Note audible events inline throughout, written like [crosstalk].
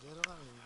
Gel ona benim.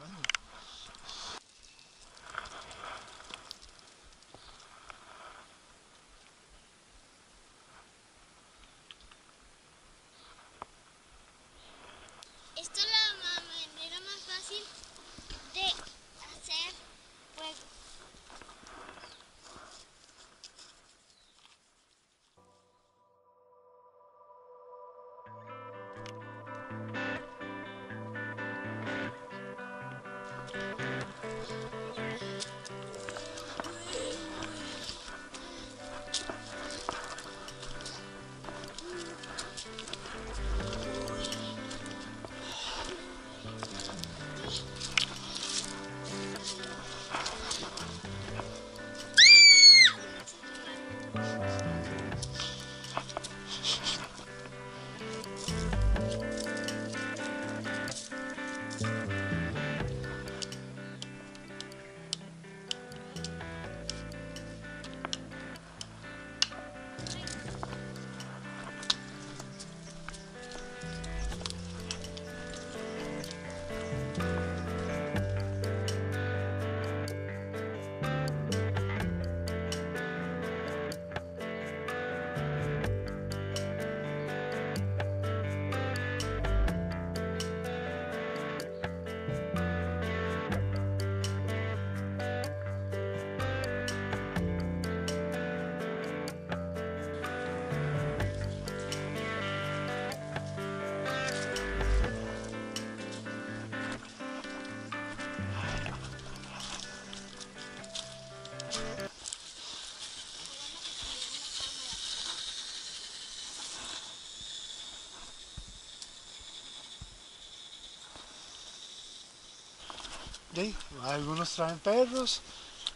Sí, algunos traen perros,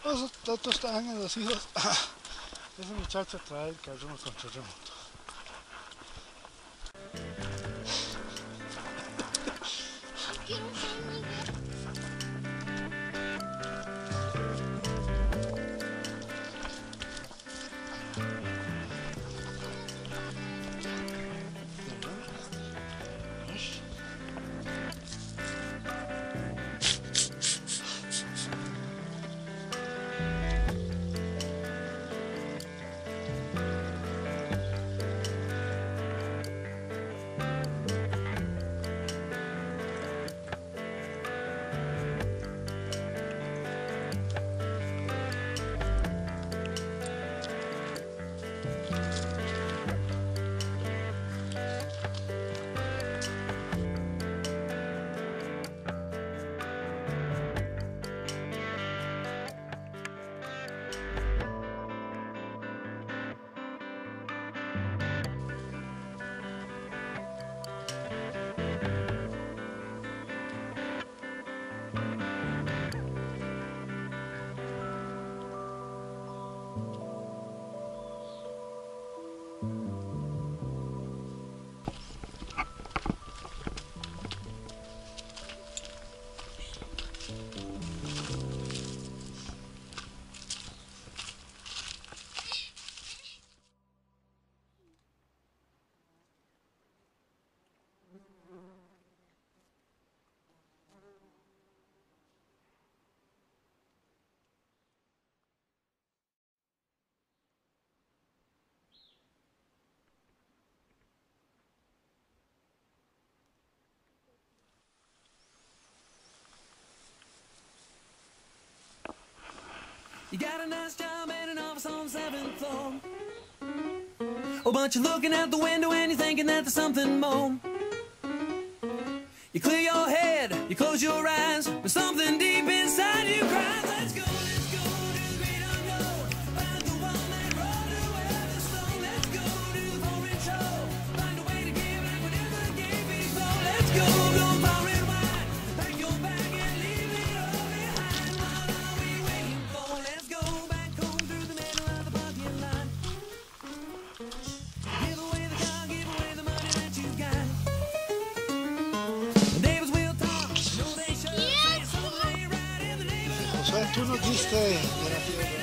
los otros traen a los hijos. [laughs] Ese muchacho trae el carro contra remoto. You got a nice job and an office on seventh floor. Oh, but you're looking out the window and you're thinking that there's something more. You clear your head, you close your eyes, sono stato un autista della